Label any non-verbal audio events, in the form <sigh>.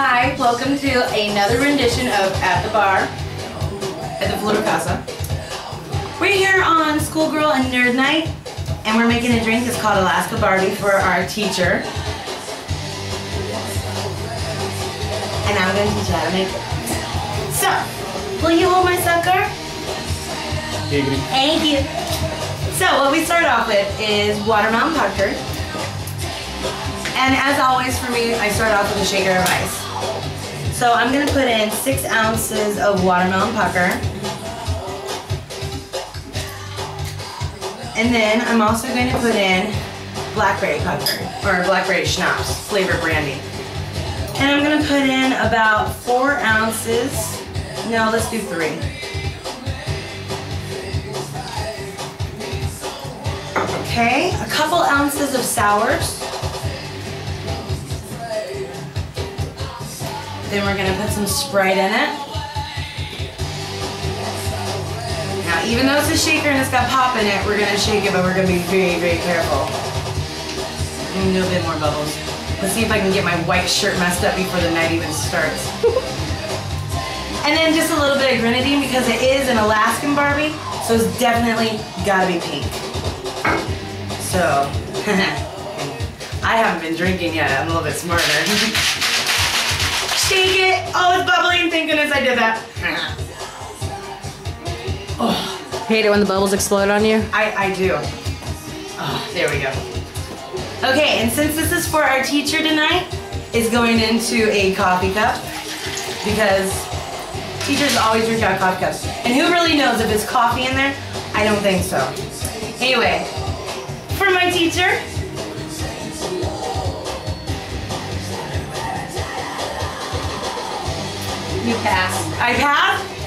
Hi, welcome to another rendition of At the Bar at the Florida Casa. We're here on Schoolgirl and Nerd Night, and we're making a drink. It's called Alaska Barbie for our teacher. And I'm going to teach you how to make it. So, will you hold my sucker? Thank you. So, what we start off with is watermelon pucker. And as always for me, I start off with a shaker of ice. So I'm gonna put in six ounces of watermelon pucker. And then I'm also going to put in blackberry pucker, or blackberry schnapps, flavored brandy. And I'm gonna put in about four ounces, no, let's do three. Okay, a couple ounces of sours. Then we're gonna put some Sprite in it. Now, even though it's a shaker and it's got pop in it, we're gonna shake it, but we're gonna be very, very careful. And a bit more bubbles. Let's see if I can get my white shirt messed up before the night even starts. <laughs> and then just a little bit of grenadine because it is an Alaskan Barbie, so it's definitely gotta be pink. So, <laughs> I haven't been drinking yet. I'm a little bit smarter. <laughs> Shake it. Oh, it's bubbling. Thank goodness I did that. oh, Hate it when the bubbles explode on you. I, I do. Oh, there we go. Okay, and since this is for our teacher tonight, it's going into a coffee cup because teachers always drink out coffee cups. And who really knows if there's coffee in there? I don't think so. Anyway, for my teacher. You. I pass?